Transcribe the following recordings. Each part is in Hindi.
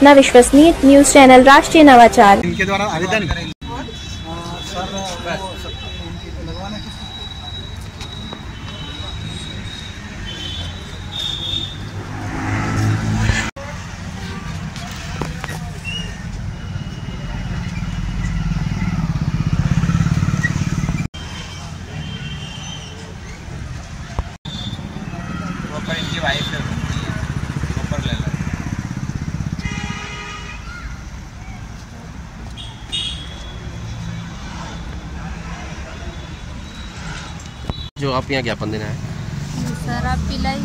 अपना विश्वसनीय न्यूज़ चैनल राष्ट्रीय नवाचार। इनके द्वारा आवेदन? वाइफ है। जो आप यहाँ ज्ञापन देना है? शराब पिलाई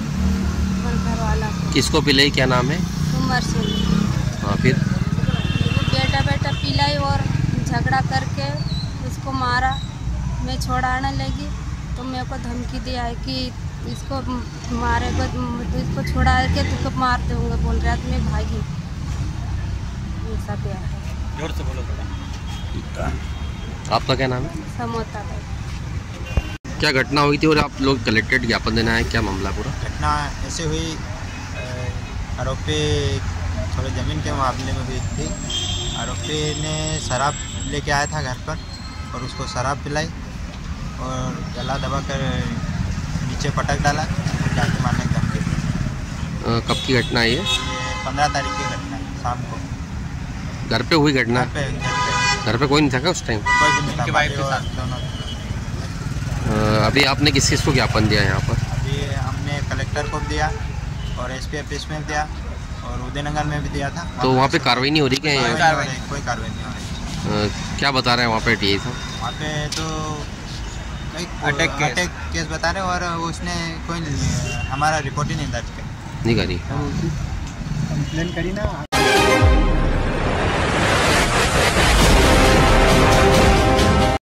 और घर वाला किसको पिलाई? क्या नाम है? उमर सिंह। हाँ फिर? बेटा बेटा पिलाई और झगड़ा करके उसको मारा। मैं छोड़ाने लगी तो मेरे को धमकी दिया है कि इसको मारेगा तो इसको छुड़ा के तुझको मार दूँगा बोल रहा तो मैं भागी। ऐसा है। ज़ोर से बोलो थोड़ा। आपका क्या नाम है? समोता है क्या घटना हुई थी और आप लोग कलेक्टेड ज्ञापन देना है? क्या मामला पूरा? घटना ऐसे हुई आरोपी थोड़े ज़मीन के मामले में हुई थी। आरोपी ने शराब लेके आया था घर पर और उसको शराब पिलाई और गला दबा कर नीचे पटक डाला जाके मारने की धमकी कब की घटना है ये? पंद्रह तारीख की घटना शाम को। घर पे हुई घटना? घर पे घर पे। पे कोई नहीं था क्या उस टाइम कोई नहीं था दोनों अभी आपने किस किस को ज्ञापन दिया है यहाँ पर? अभी हमने कलेक्टर को भी दिया और एसपी ऑफ़िस में दिया और उदयनगर में भी दिया था। तो वहाँ पे कार्रवाई नहीं हो रही क्या कोई कार्रवाई नहीं कोई कार्रवाई नहीं हो रही। क्या बता रहे हैं वहाँ पे टी साहब वहाँ पे तो अटैक केस। अटैक केस बता रहे और उसने कोई हमारा रिपोर्ट ही नहीं दर्ज किया। नहीं करी। कंप्लेन करी ना